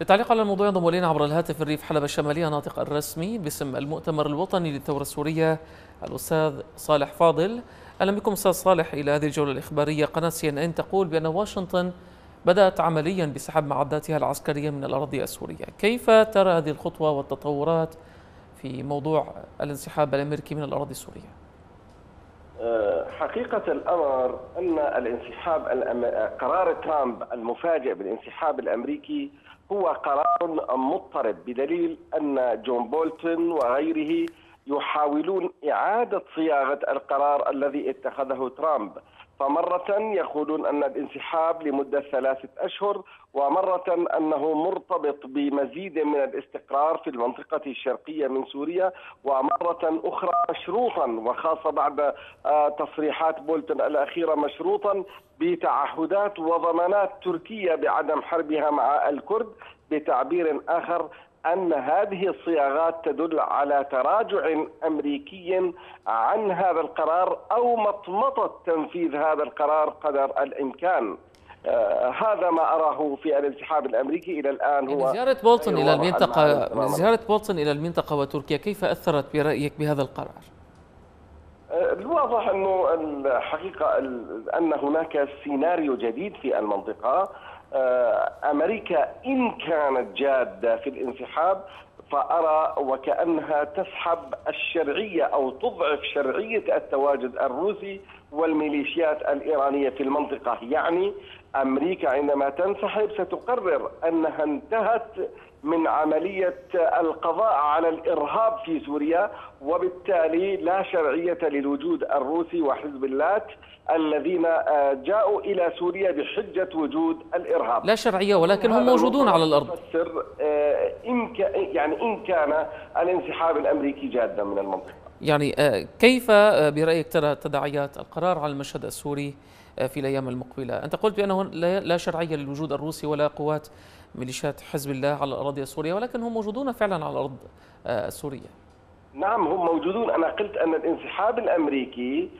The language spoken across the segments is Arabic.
للتعليق على الموضوع ينضم إلينا عبر الهاتف الريف حلب الشمالية ناطق الرسمي باسم المؤتمر الوطني للثورة السورية الأستاذ صالح فاضل. أهلا بكم أستاذ صالح إلى هذه الجولة الإخبارية. قناة سي إن إن تقول بأن واشنطن بدأت عمليا بسحب معداتها العسكرية من الأراضي السورية. كيف ترى هذه الخطوة والتطورات في موضوع الانسحاب الأمريكي من الأراضي السورية؟ حقيقة الأمر أن الانسحاب قرار ترامب المفاجئ بالانسحاب الأمريكي هو قرار مضطرب بدليل أن جون بولتون وغيره يحاولون إعادة صياغة القرار الذي اتخذه ترامب. فمرة يقولون أن الانسحاب لمدة ثلاثة أشهر ومرة أنه مرتبط بمزيد من الاستقرار في المنطقة الشرقية من سوريا ومرة أخرى مشروطا وخاصة بعد تصريحات بولتون الأخيرة مشروطا بتعهدات وضمانات تركيا بعدم حربها مع الكرد بتعبير آخر أن هذه الصياغات تدل على تراجع أمريكي عن هذا القرار أو مطمطة تنفيذ هذا القرار قدر الإمكان. آه هذا ما أراه في الانسحاب الأمريكي إلى الآن هو يعني زيارة بولتون إلى المنطقة زيارة بولتون إلى المنطقة وتركيا كيف أثرت برأيك بهذا القرار؟ الواضح أنه الحقيقة أن هناك سيناريو جديد في المنطقة. أمريكا إن كانت جادة في الانسحاب فأرى وكأنها تسحب الشرعية أو تضعف شرعية التواجد الروسي والميليشيات الإيرانية في المنطقة، يعني أمريكا عندما تنسحب ستقرر أنها انتهت من عملية القضاء على الإرهاب في سوريا وبالتالي لا شرعية للوجود الروسي وحزب الله الذين جاءوا إلى سوريا بحجة وجود الإرهاب. لا شرعية ولكن هم موجودون على الأرض. تفسر إن يعني إن كان الانسحاب الأمريكي جادا من المنطقة. يعني كيف برأيك ترى تداعيات القرار على المشهد السوري في الأيام المقبلة؟ أنت قلت بأنه لا شرعية للوجود الروسي ولا قوات ميليشيات حزب الله على الأراضي السورية ولكن هم موجودون فعلا على الأرض السورية. نعم هم موجودون أنا قلت أن الانسحاب الأمريكي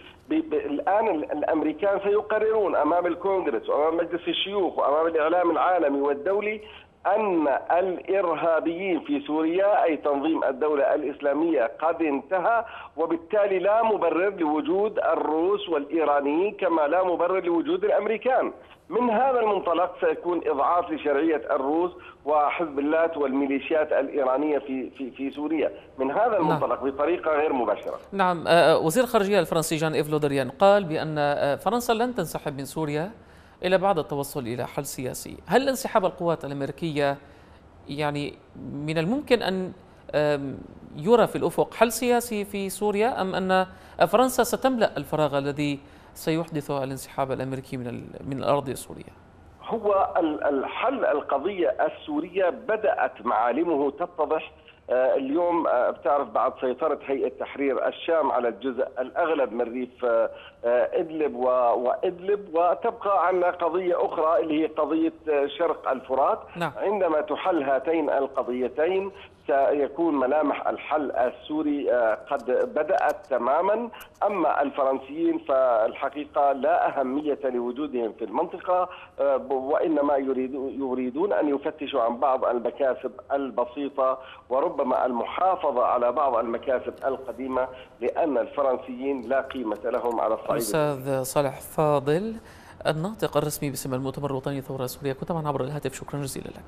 الآن الأمريكان سيقررون أمام الكونغرس وأمام مجلس الشيوخ وأمام الإعلام العالمي والدولي أن الإرهابيين في سوريا أي تنظيم الدولة الإسلامية قد انتهى وبالتالي لا مبرر لوجود الروس والايرانيين كما لا مبرر لوجود الأمريكان. من هذا المنطلق سيكون إضعاف لشرعية الروس وحزب الله والميليشيات الإيرانية في في في سوريا، من هذا المنطلق نعم. بطريقة غير مباشرة. نعم وزير الخارجية الفرنسي جان ايف لودريان قال بأن فرنسا لن تنسحب من سوريا الا بعد التوصل إلى حل سياسي، هل انسحاب القوات الأمريكية يعني من الممكن أن يرى في الأفق حل سياسي في سوريا أم أن فرنسا ستملأ الفراغ الذي سيحدث الانسحاب الأمريكي من من الأراضي السورية؟ هو الحل القضية السورية بدأت معالمه تتضح اليوم بتعرف بعد سيطرة هيئة تحرير الشام على الجزء الأغلب من ريف إدلب وإدلب وتبقى عندنا قضية أخرى اللي هي قضية شرق الفرات نعم. عندما تحل هاتين القضيتين سيكون ملامح الحل السوري قد بدأت تماما أما الفرنسيين فالحقيقة لا أهمية لوجودهم في المنطقة وإنما يريدون أن يفتشوا عن بعض المكاسب البسيطة وربما المحافظة على بعض المكاسب القديمة لأن الفرنسيين لا قيمة لهم على الصعيد. أستاذ صالح فاضل الناطق الرسمي باسم المؤتمر الوطني للثورة السورية كنت معنا عبر الهاتف. شكرا جزيلا لك.